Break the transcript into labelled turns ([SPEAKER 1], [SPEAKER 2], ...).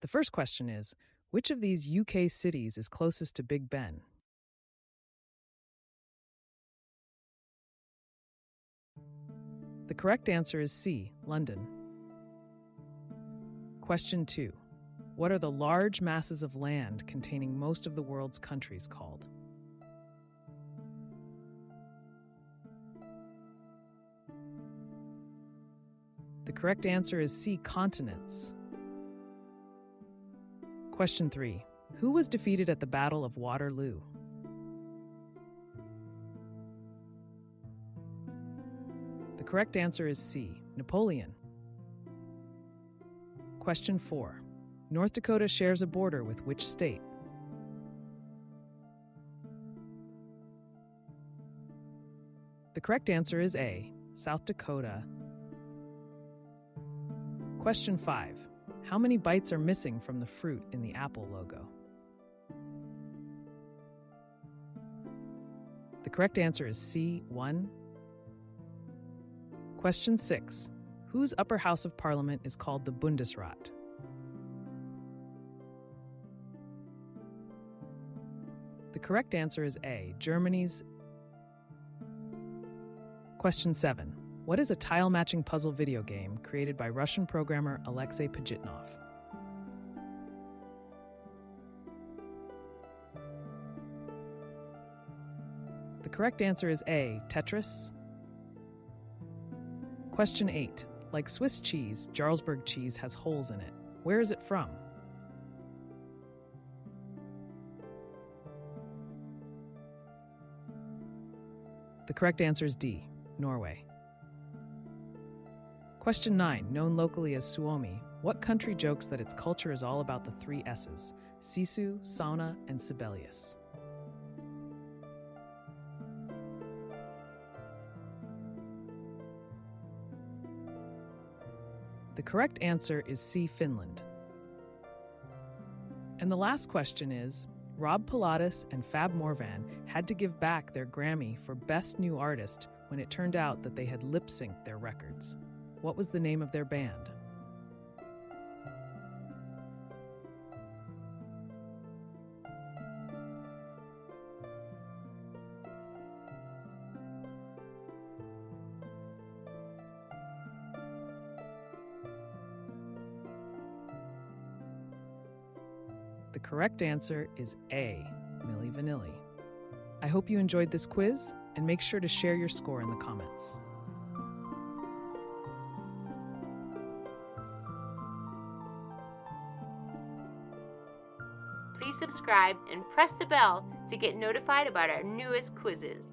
[SPEAKER 1] The first question is Which of these UK cities is closest to Big Ben? The correct answer is C, London. Question 2. What are the large masses of land containing most of the world's countries called? The correct answer is C, continents. Question 3. Who was defeated at the Battle of Waterloo? The correct answer is C, Napoleon. Question 4. North Dakota shares a border with which state? The correct answer is A, South Dakota. Question 5. How many bites are missing from the fruit in the Apple logo? The correct answer is C, 1. Question 6. Whose upper house of parliament is called the Bundesrat? The correct answer is A, Germany's. Question 7. What is a tile matching puzzle video game created by Russian programmer Alexey Pajitnov? The correct answer is A, Tetris. Question 8. Like Swiss cheese, Jarlsberg cheese has holes in it. Where is it from? The correct answer is D, Norway. Question 9, known locally as Suomi, what country jokes that its culture is all about the three S's Sisu, sauna, and Sibelius? The correct answer is C, Finland. And the last question is Rob Pilatus and Fab Morvan had to give back their Grammy for Best New Artist when it turned out that they had lip synced their records. What was the name of their band? The correct answer is A, Milli Vanilli. I hope you enjoyed this quiz and make sure to share your score in the comments.
[SPEAKER 2] Please subscribe and press the bell to get notified about our newest quizzes.